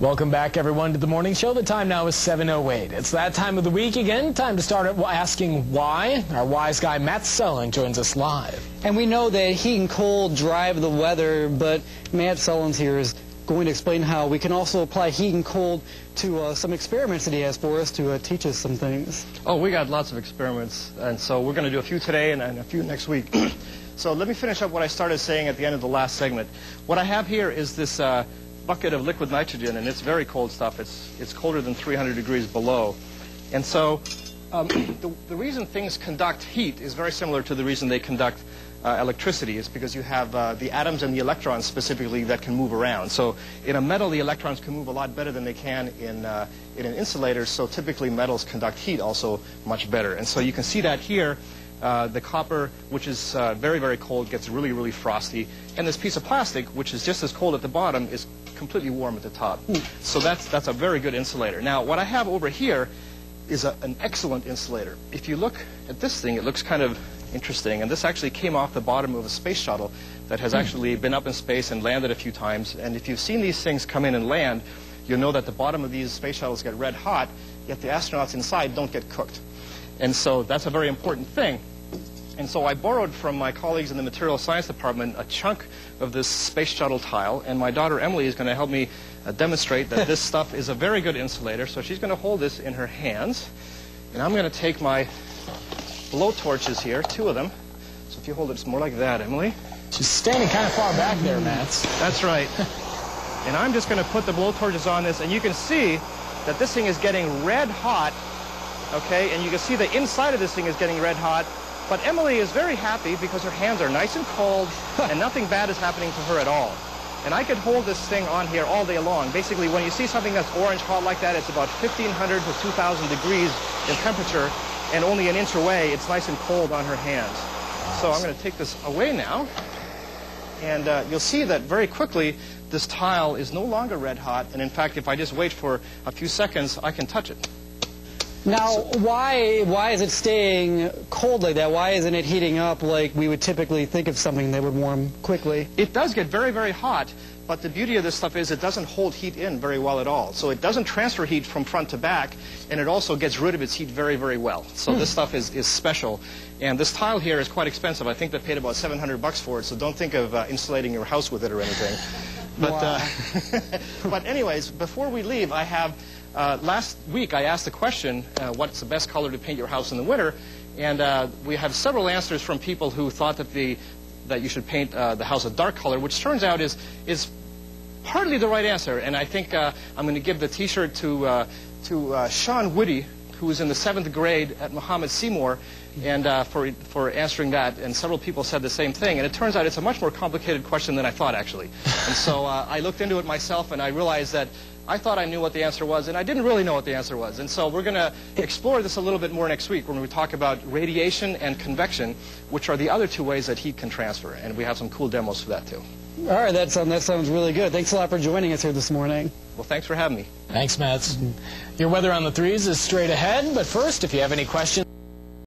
Welcome back, everyone, to the morning show. The time now is 7.08. It's that time of the week again. Time to start asking why. Our wise guy, Matt Selen, joins us live. And we know that heat and cold drive the weather, but Matt Selen's here is going to explain how we can also apply heat and cold to uh, some experiments that he has for us to uh, teach us some things. Oh, we got lots of experiments, and so we're going to do a few today and, and a few next week. so let me finish up what I started saying at the end of the last segment. What I have here is this uh, bucket of liquid nitrogen, and it's very cold stuff. It's, it's colder than 300 degrees below. And so um, the, the, reason things conduct heat is very similar to the reason they conduct uh, electricity. It's because you have uh, the atoms and the electrons specifically that can move around. So in a metal, the electrons can move a lot better than they can in, uh, in an insulator. So typically metals conduct heat also much better. And so you can see that here. Uh, the copper, which is uh, very, very cold, gets really, really frosty. And this piece of plastic, which is just as cold at the bottom, is completely warm at the top. So that's, that's a very good insulator. Now, what I have over here is a, an excellent insulator. If you look at this thing, it looks kind of interesting. And this actually came off the bottom of a space shuttle that has hmm. actually been up in space and landed a few times. And if you've seen these things come in and land, you'll know that the bottom of these space shuttles get red hot, yet the astronauts inside don't get cooked. And so that's a very important thing. And so I borrowed from my colleagues in the material science department a chunk of this space shuttle tile, and my daughter Emily is going to help me uh, demonstrate that this stuff is a very good insulator. So she's going to hold this in her hands, and I'm going to take my blow torches here, two of them. So if you hold it it's more like that, Emily. She's standing kind of far back there, Matt. That's right. and I'm just going to put the blow torches on this, and you can see that this thing is getting red hot, okay? And you can see the inside of this thing is getting red hot, but Emily is very happy because her hands are nice and cold and nothing bad is happening to her at all. And I could hold this thing on here all day long. Basically, when you see something that's orange hot like that, it's about 1,500 to 2,000 degrees in temperature, and only an inch away, it's nice and cold on her hands. So I'm going to take this away now, and uh, you'll see that very quickly, this tile is no longer red hot, and in fact, if I just wait for a few seconds, I can touch it. Now, why why is it staying cold like that? Why isn't it heating up like we would typically think of something that would warm quickly? It does get very, very hot, but the beauty of this stuff is it doesn't hold heat in very well at all. So it doesn't transfer heat from front to back, and it also gets rid of its heat very, very well. So hmm. this stuff is, is special. And this tile here is quite expensive. I think they paid about 700 bucks for it, so don't think of uh, insulating your house with it or anything. But, wow. uh, but anyways, before we leave, I have uh, last week, I asked the question, uh, what's the best color to paint your house in the winter? And uh, we had several answers from people who thought that, the, that you should paint uh, the house a dark color, which turns out is, is partly the right answer. And I think uh, I'm going to give the T-shirt to, uh, to Sean Woody, who was in the seventh grade at Mahomet Seymour, and uh, for, for answering that. And several people said the same thing. And it turns out it's a much more complicated question than I thought, actually. and so uh, I looked into it myself, and I realized that I thought I knew what the answer was, and I didn't really know what the answer was. And so we're going to explore this a little bit more next week when we talk about radiation and convection, which are the other two ways that heat can transfer. And we have some cool demos for that, too. All right, that, sounds, that sounds really good. Thanks a lot for joining us here this morning. Well, thanks for having me. Thanks, Matt. Your weather on the threes is straight ahead, but first, if you have any questions,